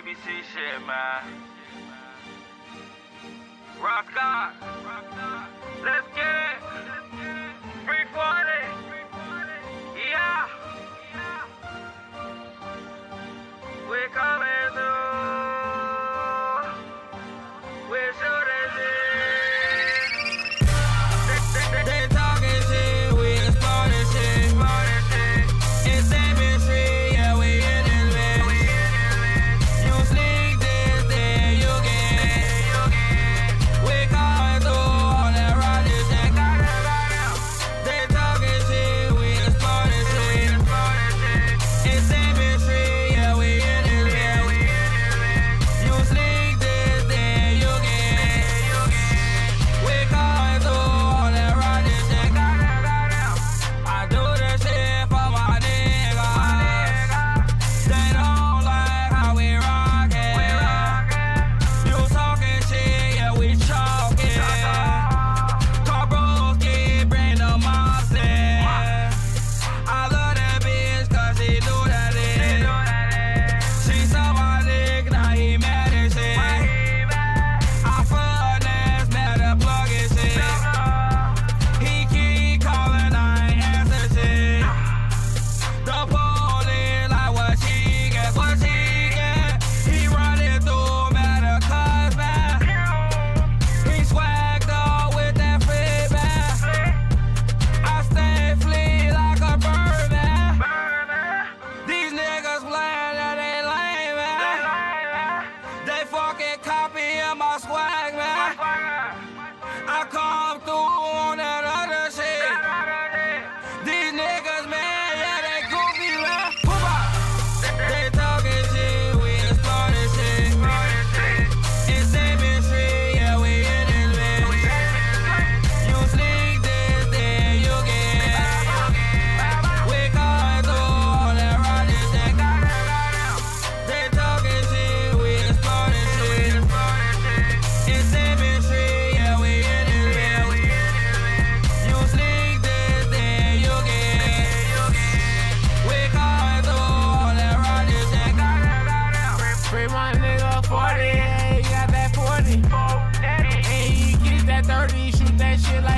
DBC shit, man. Rockstar, let's get it. Free for it. yeah. We're coming.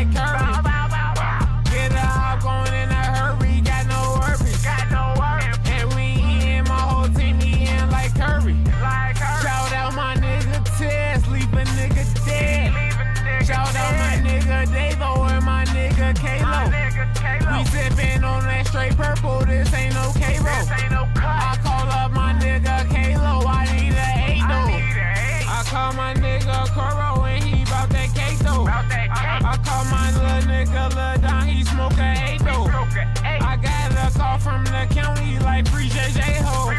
like Kirby. Get it all going in a hurry, got no worries. Got no worries. And we eating my whole team eating like Kirby. Like Curry. Shout out my nigga Tess, leave a nigga dead. Nigga Shout dead. out my nigga Davo and my nigga Kalo. We sipping on that straight purple. from the county like free JJ ho.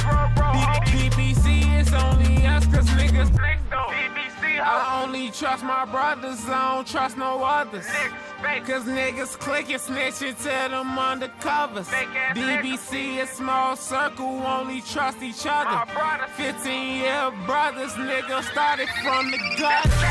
DBC, it's only us, cause niggas I only trust my brothers, I don't trust no others. Cause niggas click and snitch it to them undercovers. DBC, a small circle, only trust each other. 15 year brothers, nigga, started from the gutter.